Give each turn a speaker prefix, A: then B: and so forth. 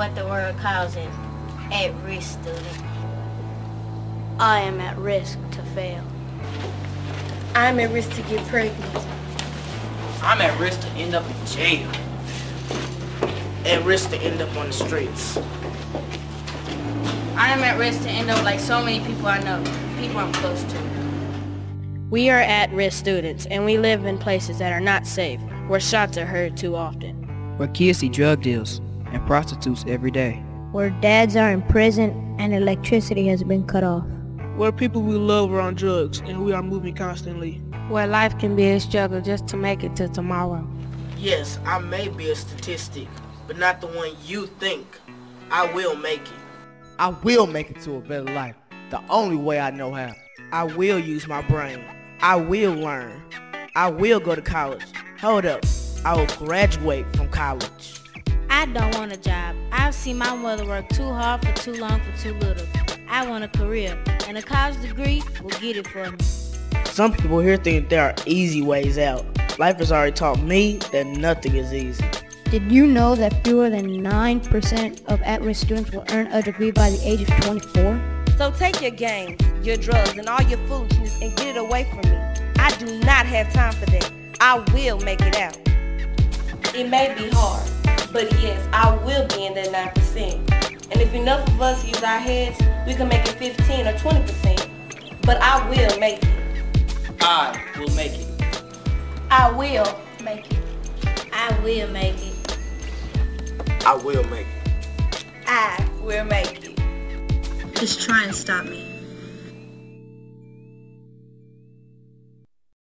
A: what the world calls an at-risk student.
B: I am at risk to fail.
C: I'm at risk to get pregnant.
D: I'm at risk to end up in jail.
E: At risk to end up on the streets.
F: I am at risk to end up like so many people I know, people I'm close to.
G: We are at-risk students, and we live in places that are not safe, where shots are heard too often.
H: Where kids see drug deals and prostitutes every day.
B: Where dads are in prison and electricity has been cut off.
I: Where people we love are on drugs and we are moving constantly.
J: Where life can be a struggle just to make it to tomorrow.
E: Yes, I may be a statistic, but not the one you think. I will make it.
K: I will make it to a better life. The only way I know how.
E: I will use my brain. I will learn. I will go to college. Hold up. I will graduate from college.
A: I don't want a job. I've seen my mother work too hard for too long for too little. I want a career, and a college degree will get it for me.
E: Some people here think there are easy ways out. Life has already taught me that nothing is easy.
B: Did you know that fewer than 9% of at-risk students will earn a degree by the age of 24?
C: So take your games, your drugs, and all your foolishness and get it away from me. I do not have time for that. I will make it out. It may be hard, but yes, I will be in that 9%. And if enough of us use our heads, we can make it 15 or 20%. But I will make it.
D: I will make it.
C: I will make it.
A: I will make it.
E: I will make it.
C: I will make it.
F: Just try and stop me.